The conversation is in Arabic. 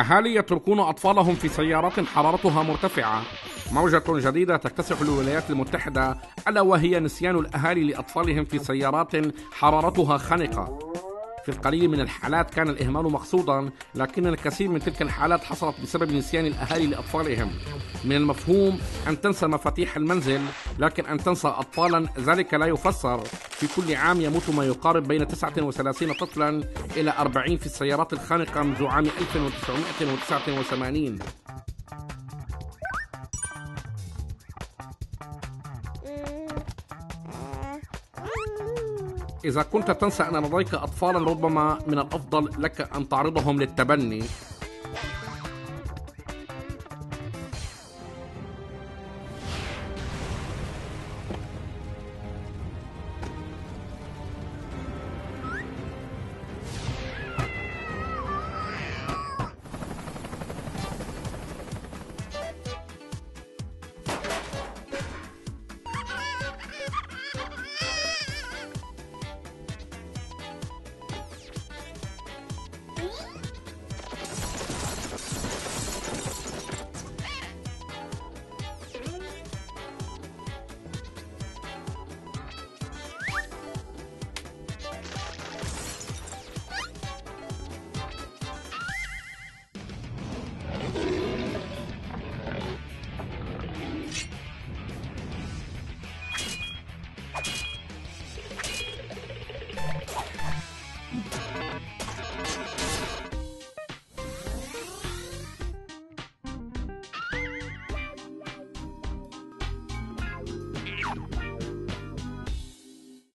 أهالي يتركون أطفالهم في سيارات حرارتها مرتفعة. موجة جديدة تكتسح الولايات المتحدة ألا وهي نسيان الأهالي لأطفالهم في سيارات حرارتها خنقة في القليل من الحالات كان الإهمال مقصودا لكن الكثير من تلك الحالات حصلت بسبب نسيان الأهالي لأطفالهم. من المفهوم أن تنسى مفاتيح المنزل لكن أن تنسى أطفالا ذلك لا يفسر. في كل عام يموت ما يقارب بين 39 طفلا إلى 40 في السيارات الخانقة منذ عام 1989 إذا كنت تنسى أن لديك أطفالا ربما من الأفضل لك أن تعرضهم للتبني.